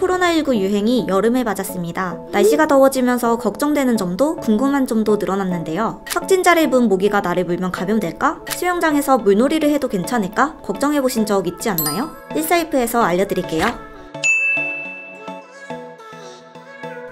코로나19 유행이 여름에 맞았습니다. 날씨가 더워지면서 걱정되는 점도 궁금한 점도 늘어났는데요. 확진자를 본 모기가 나를 물면 감염될까? 수영장에서 물놀이를 해도 괜찮을까? 걱정해보신 적 있지 않나요? 1사이프에서 알려드릴게요.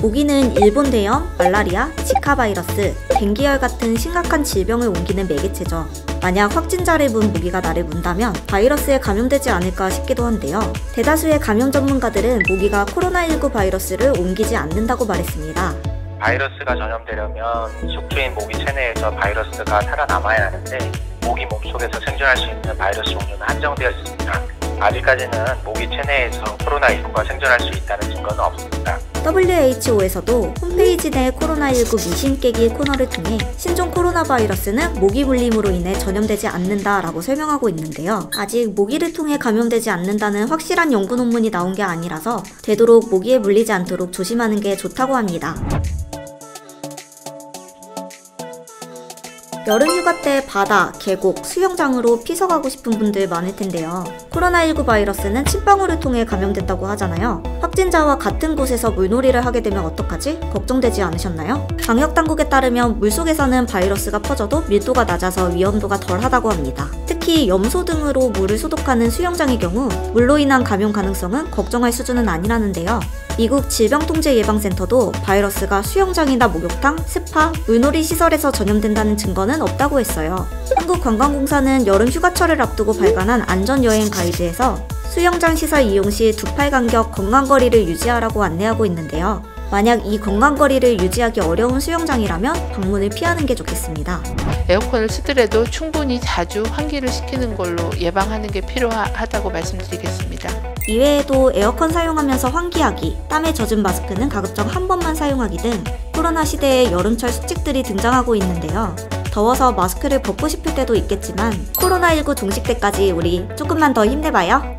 모기는 일본 대염, 말라리아, 지카 바이러스, 댕기열 같은 심각한 질병을 옮기는 매개체죠. 만약 확진자를 문 모기가 나를 문다면 바이러스에 감염되지 않을까 싶기도 한데요. 대다수의 감염 전문가들은 모기가 코로나19 바이러스를 옮기지 않는다고 말했습니다. 바이러스가 전염되려면 숙주인 모기 체내에서 바이러스가 살아남아야 하는데 모기 몸속에서 생존할 수 있는 바이러스 종류는 한정되어 있습니다. 아직까지는 모기 체내에서 코로나19가 생존할 수 있다는 증거는 없습니다. WHO에서도 홈페이지 내 코로나19 미신 깨기 코너를 통해 신종 코로나 바이러스는 모기 물림으로 인해 전염되지 않는다라고 설명하고 있는데요. 아직 모기를 통해 감염되지 않는다는 확실한 연구 논문이 나온 게 아니라서 되도록 모기에 물리지 않도록 조심하는 게 좋다고 합니다. 여름 휴가 때 바다, 계곡, 수영장으로 피서 가고 싶은 분들 많을 텐데요. 코로나19 바이러스는 침방울을 통해 감염됐다고 하잖아요. 확진자와 같은 곳에서 물놀이를 하게 되면 어떡하지? 걱정되지 않으셨나요? 방역 당국에 따르면 물속에서는 바이러스가 퍼져도 밀도가 낮아서 위험도가 덜하다고 합니다. 특히 염소 등으로 물을 소독하는 수영장의 경우 물로 인한 감염 가능성은 걱정할 수준은 아니라는데요. 미국 질병통제예방센터도 바이러스가 수영장이나 목욕탕, 스파, 물놀이 시설에서 전염된다는 증거는 없다고 했어요. 한국관광공사는 여름 휴가철을 앞두고 발간한 안전여행 가이드에서 수영장 시설 이용 시 두 팔 간격 건강거리를 유지하라고 안내하고 있는데요. 만약 이 건강거리를 유지하기 어려운 수영장이라면 방문을 피하는 게 좋겠습니다. 에어컨을 쓰더라도 충분히 자주 환기를 시키는 걸로 예방하는 게 필요하다고 말씀드리겠습니다. 이외에도 에어컨 사용하면서 환기하기, 땀에 젖은 마스크는 가급적 한 번만 사용하기 등 코로나 시대에 여름철 수칙들이 등장하고 있는데요. 더워서 마스크를 벗고 싶을 때도 있겠지만 코로나19 종식 때까지 우리 조금만 더 힘내봐요.